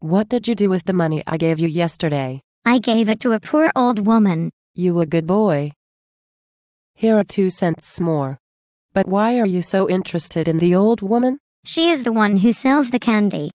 What did you do with the money I gave you yesterday? I gave it to a poor old woman. You a good boy. Here are two cents more. But why are you so interested in the old woman? She is the one who sells the candy.